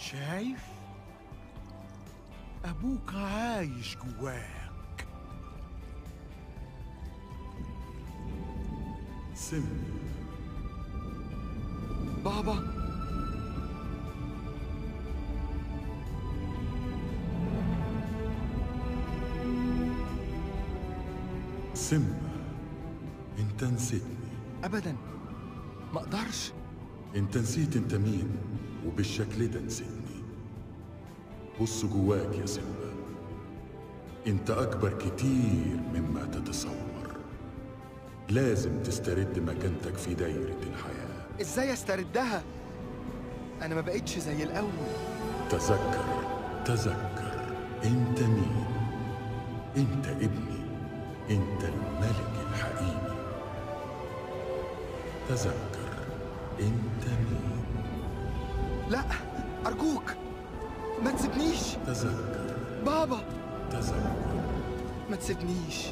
شايف؟ أبوك عايش جواك. سم. بابا. سمة انت نسيتني. ابدا. ما أقدرش. انت نسيت انت مين. وبالشكل ده نسيتني بص جواك يا سمة انت اكبر كتير مما تتصور. لازم تسترد مكانتك في دايرة الحياة. إزاي استردها؟ أنا ما بقتش زي الأول. تذكر تذكر. انت مين؟ انت ابني. انت الملك الحقيقي. تذكر. انت مين؟ لا أرجوك ما تسيبنيش. تذكر. بابا. تذكر. ما تسيبنيش.